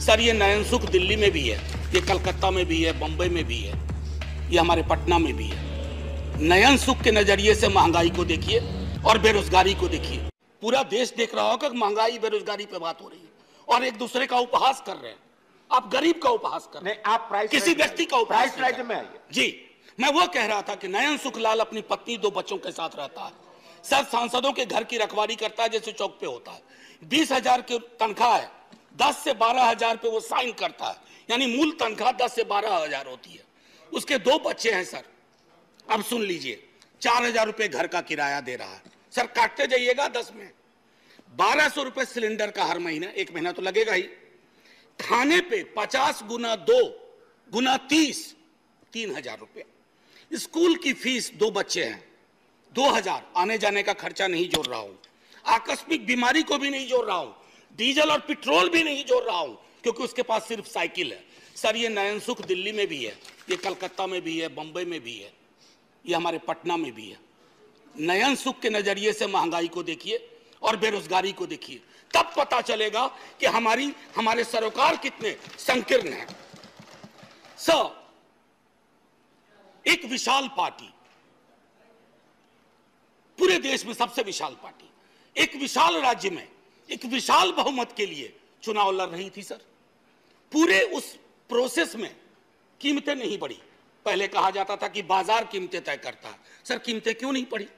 Sir ये नयन सुख दिल्ली में भी है ये कलकत्ता में भी है बम्बई में भी है ये हमारे पटना में भी है। नयन सुख के नज़रिए से महँगाई को देखिए और बेरोजगारी को देखिए। पूरा देश देख रहा होगा कि महँगाई बेरोजगारी पे बात हो रही है और एक दूसरे का उपहास कर रहे हैं। आप गरीब का उपहास कर रहे हैं। आप प्राइस किसी व्यक्ति का उपहास प्राइस में जी मैं वो कह रहा था कि नयन सुखलाल अपनी पत्नी दो बच्चों के साथ रहता है। सर सांसदों के घर की रखवाली करता है जैसे चौक पे होता है। बीस हज़ार की तनख्वाह है। दस से बारह हज़ार पे वो साइन करता है। यानी मूल तनख्वाह दस से बारह हज़ार होती है। उसके दो बच्चे हैं, सर। अब सुन लीजिए, चार हज़ार रुपये घर का किराया दे रहा है। सर, काटते जाइएगा दस में। बारह सौ रुपये सिलेंडर का हर महीना, एक महीना तो लगेगा ही। खाने पे पचास गुना दो गुना तीस, तीन हज़ार रुपये। स्कूल की फ़ीस दो बच्चे हैं। दो हज़ार, आने जाने का खर्चा नहीं जोड़ रहा हूँ। आकस्मिक बीमारी को भी नहीं जोड़ रहा हूँ। डीजल और पेट्रोल भी नहीं जोड़ रहा हूँ, क्योंकि उसके पास सिर्फ़ साइकिल है। सर, ये नयन सुख दिल्ली में भी है, ये कलकत्ता में भी है, बंबई में भी है, ये हमारे पटना में भी है। नयन सुख के नज़रिए से महँगाई को देखिए और बेरोजगारी को देखिए, तब पता चलेगा कि हमारी, हमारे सरोकार कितने संकीर्ण हैं। सर, एक विशाल पार्टी, पूरे देश में सबसे विशाल पार्टी, एक विशाल राज्य में एक विशाल बहुमत के लिए चुनाव लड़ रही थी, सर। पूरे उस प्रोसेस में कीमतें नहीं बढ़ी पहले कहा जाता था कि बाज़ार कीमतें तय करता है। सर, कीमतें क्यों नहीं बढ़ी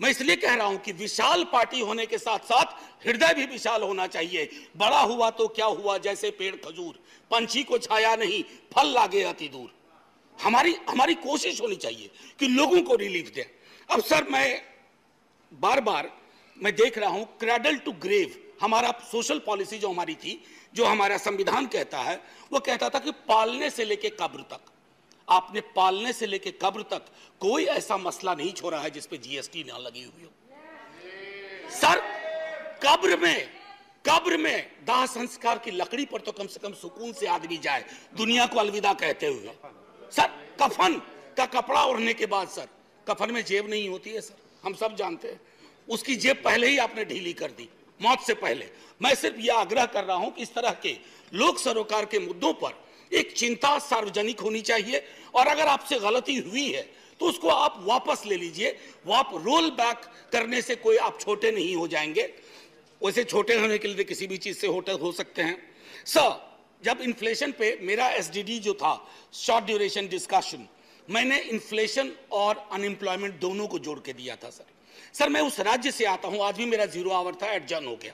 मैं इसलिए कह रहा हूँ कि विशाल पार्टी होने के साथ साथ हृदय भी विशाल होना चाहिए। बड़ा हुआ तो क्या हुआ? जैसे पेड़ खजूर, पंछी को छाया नहीं, फल लागे अति दूर। हमारी हमारी कोशिश होनी चाहिए कि लोगों को रिलीफ दें। अब सर, मैं बार बार मैं देख रहा हूँ क्रैडल टू ग्रेव हमारा सोशल पॉलिसी जो हमारी थी, जो हमारा संविधान कहता है, वो कहता था कि पालने से लेके कब्र तक। आपने पालने से लेके कब्र तक कोई ऐसा मसला नहीं छोड़ा है जिसपे जीएसटी ना लगी हुई हो। सर, कब्र में कब्र में दाह संस्कार की लकड़ी पर तो कम से कम सुकून से आदमी जाए, दुनिया को अलविदा कहते हुए। सर, कफन का कपड़ा ओढ़ने के बाद, सर, कफन में जेब नहीं होती है, सर। हम सब जानते हैं। उसकी जेब पहले ही आपने ढीली कर दी, मौत से पहले। मैं सिर्फ़ यह आग्रह कर रहा हूँ कि इस तरह के लोक सरोकार के मुद्दों पर एक चिंता सार्वजनिक होनी चाहिए, और अगर आपसे गलती हुई है तो उसको आप वापस ले लीजिए। वो आप रोल बैक करने से कोई आप छोटे नहीं हो जाएँगे। वैसे छोटे होने के लिए किसी भी चीज़ से होटे हो सकते हैं। सर, जब इन्फ्लेशन पे मेरा एसडीडी जो था शॉर्ट ड्यूरेशन डिस्कशन मैंने इन्फ्लेशन और अनएम्प्लॉयमेंट दोनों को जोड़ के दिया था, सर। सर, मैं उस राज्य से आता हूँ, आज भी मेरा ज़ीरो आवर था एडजन हो गया।